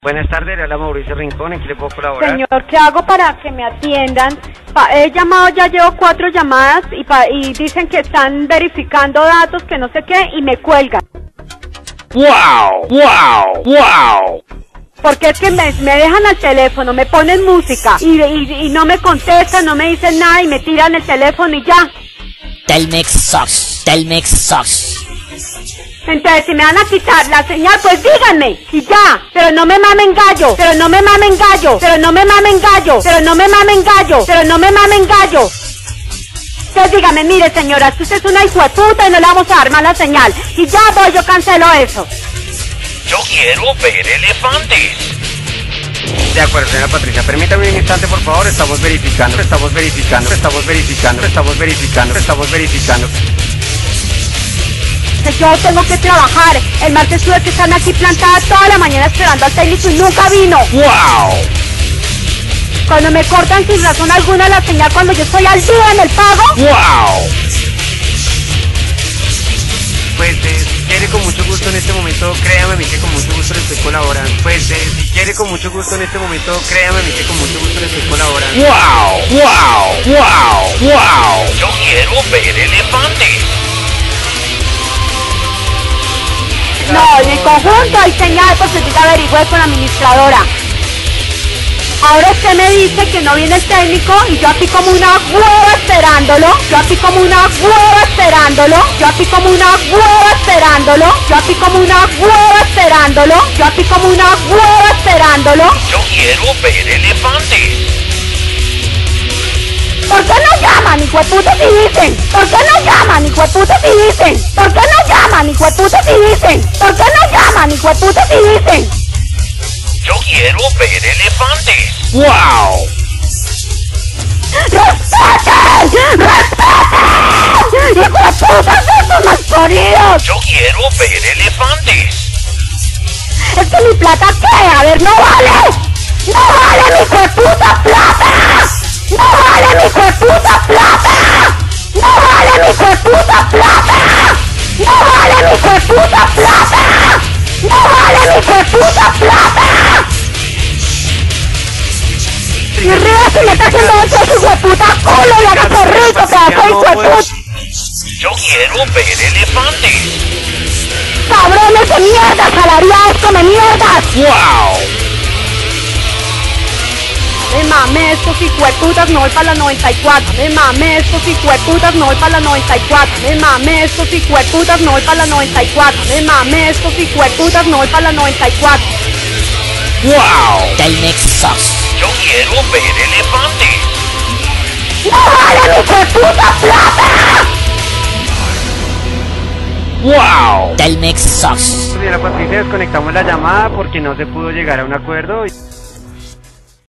Buenas tardes, le habla Mauricio Rincón, ¿en qué le puedo colaborar? Señor, ¿qué hago para que me atiendan? Pa- he llamado, ya llevo cuatro llamadas y, pa- y dicen que están verificando datos, que no sé qué, y me cuelgan. ¡Wow! ¡Wow! ¡Wow! Porque es que me, me dejan al teléfono, me ponen música y, y- y no me contestan, no me dicen nada y me tiran el teléfono y ya. Telmex sucks. Telmex sucks. Entonces, si me van a quitar la señal, pues díganme, y ya. Pero no me mamen gallo, pero no me mamen gallo, pero no me mamen gallo, pero no me mamen gallo, pero no me mamen gallo. Entonces dígame, mire señora, si usted es una hijo de puta y no le vamos a dar más la señal. Y ya voy, yo cancelo eso. Yo quiero ver elefantes. De acuerdo, señora Patricia, permítame un instante, por favor, estamos verificando, estamos verificando, estamos verificando, estamos verificando, estamos verificando. Que yo tengo que trabajar. El martes tuve que estar aquí plantada toda la mañana esperando al técnico y nunca vino. ¡Wow! Cuando me cortan sin razón alguna la señal cuando yo estoy al día en el pago. ¡Wow! Pues eh, si quiere con mucho gusto en este momento, créame a mí que con mucho gusto le estoy colaborando. Pues eh, si quiere con mucho gusto en este momento, créame a mí que con mucho gusto le estoy colaborando. ¡Wow! ¡Wow! ¡Wow! No, en el conjunto señal porque yo ya averigüé con la administradora. Ahora usted me dice que no viene el técnico y yo aquí como una hueva esperándolo, yo aquí como una hueva esperándolo, yo aquí como una hueva esperándolo, yo aquí como una hueva esperándolo, yo aquí como una hueva esperándolo. Yo quiero ver elefantes. ¿Por qué no llaman, puta, si dicen? ¿Por qué no llaman, puta, si dicen? ¿Por qué no llaman, puta, si dicen? ¿Por qué no llaman, puta, si dicen? Yo quiero ver elefantes. ¡Wow! ¡Respeten! ¡Respeten! ¡Hijo de puta, estos malparidos! Yo quiero ver elefantes. Es que mi plata, ¿qué? A ver, no vale. Vale mi puta plata! ¡No vale mi puta plata! Y ríe si me está haciendo eso, hijo de puta culo y hágase rico, pedazo de hijo de puta. Yo quiero ver elefantes. ¡Cabrones de mierda, salariados come mierdas! ¡Wow! Me mamé estos hijueputas, no voy para la 94. Me mamé estos hijueputas, no voy para la 94. Me mamé estos hijueputas, no voy para la 94. Me mamé estos hijueputas, no voy para la 94. ¡Wow! Telmex sucks. Yo quiero ver elefantes. ¡No vale mi hijueputa plata! ¡Wow! Telmex sucks. Señora Patricia, desconectamos la llamada porque no se pudo llegar a un acuerdo.